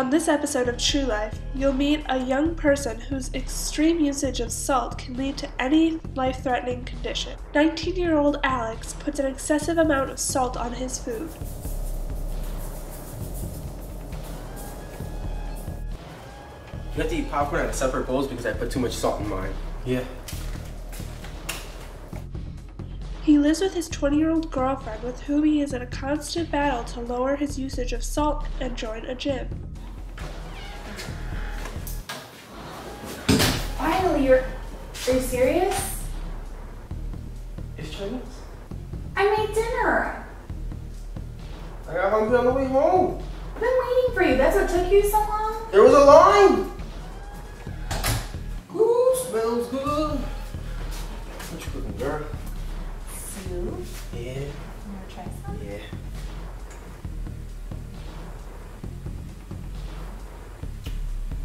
On this episode of True Life, you'll meet a young person whose extreme usage of salt can lead to any life threatening condition. 19 year old Alex puts an excessive amount of salt on his food. You have to eat popcorn out of separate bowls because I put too much salt in mine. Yeah. He lives with his 20 year old girlfriend, with whom he is in a constant battle to lower his usage of salt and join a gym. Finally, you're. Are you serious? It's Chinese. I made dinner. I got hungry on the way home. I've been waiting for you. That's what took you so long? There was a line. Ooh, smells good. What you cooking, girl? Soup. Yeah, You wanna try some? yeah.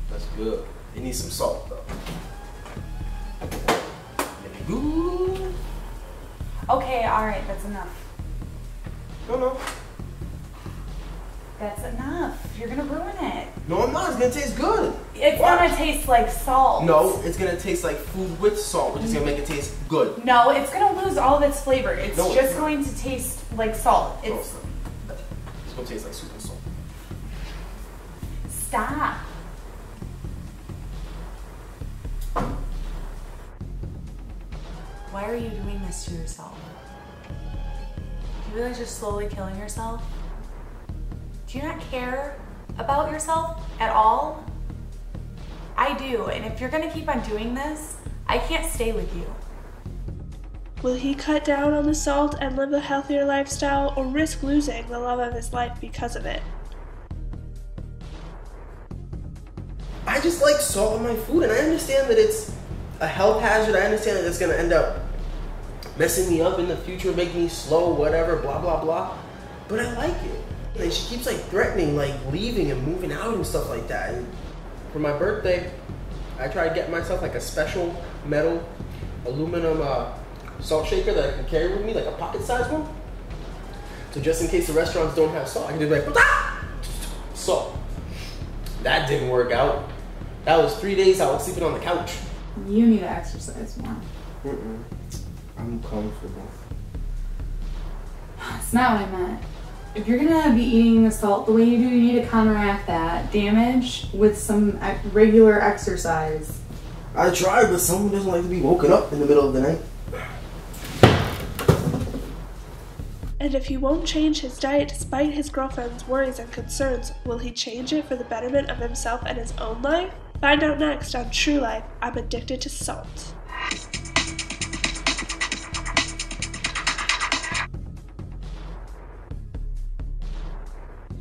That's good. It needs some salt though. Okay, alright, that's enough. No, no. That's enough. You're gonna ruin it. No, I'm not. It's gonna taste good. It's What? gonna taste like salt. No, it's gonna taste like food with salt, which is gonna make it taste good. No, it's gonna lose all of its flavor. It's No, just not. going to taste like salt. No, It's it's not. It's gonna taste like soup and salt. stop. Are you doing this to yourself? Do you realize you're slowly killing yourself? Do you not care about yourself at all? I do, and if you're gonna keep on doing this, I can't stay with you. Will he cut down on the salt and live a healthier lifestyle, or risk losing the love of his life because of it? I just like salt in my food, and I understand that it's a health hazard. I understand that it's gonna end up messing me up in the future, making me slow, whatever, blah blah blah. But I like it. And she keeps like threatening, like leaving and moving out and stuff like that. And for my birthday, I tried getting myself like a special metal aluminum uh, salt shaker that I can carry with me, like a pocket-sized one. So just in case the restaurants don't have salt, I can do be like, "Ah!" salt. That didn't work out. That was three days I was sleeping on the couch. You need to exercise more. Mm-mm. I'm comfortable. That's not what I meant. If you're gonna be eating the salt the way you do, you need to counteract that damage with some regular exercise. I tried, but someone doesn't like to be woken up in the middle of the night. And if he won't change his diet despite his girlfriend's worries and concerns, will he change it for the betterment of himself and his own life? Find out next on True Life I'm Addicted to Salt.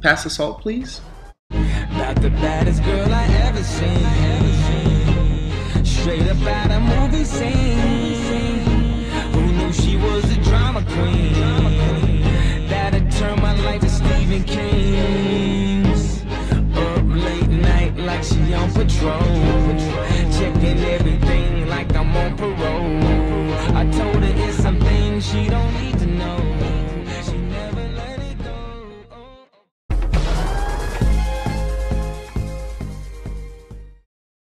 Pass the salt, please. Not the baddest girl I ever seen. Ever seen. Straight up out of movie scene. Who knew she was a drama queen? That'd turn my life to Stephen King.